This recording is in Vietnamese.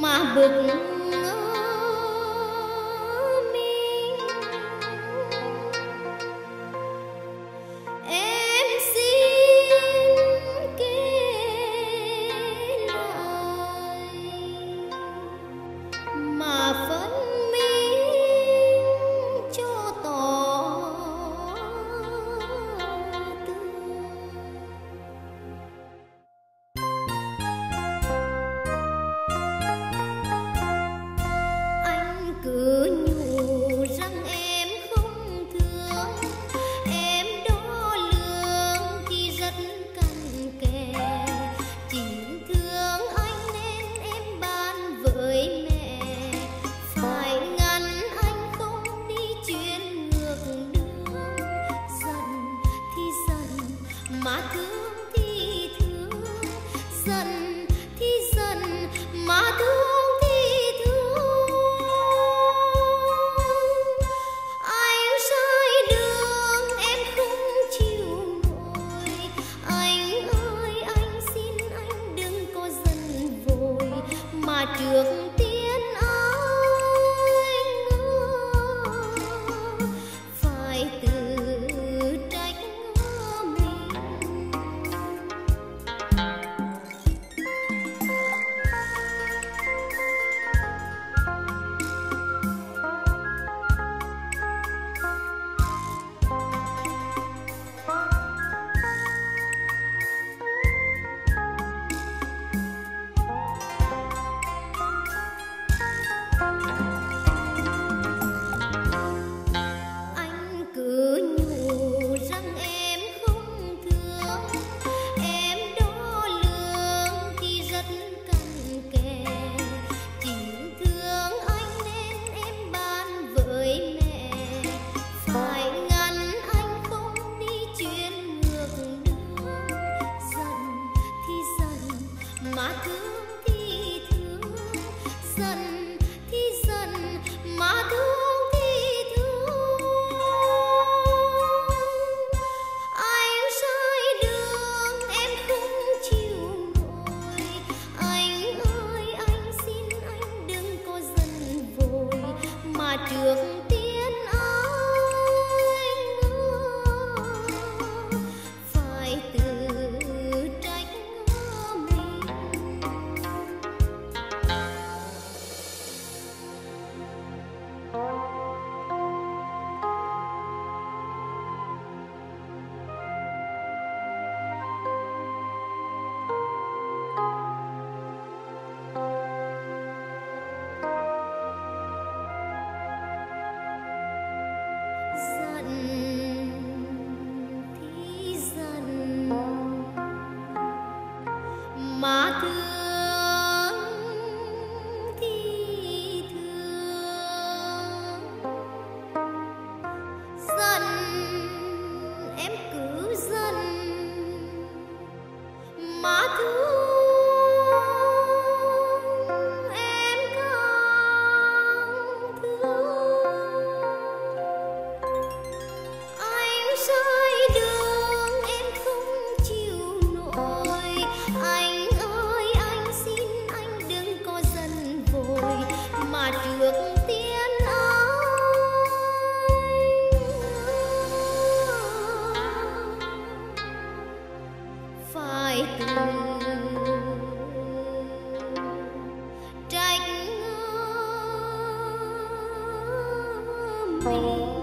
mà bực 的 trách mình.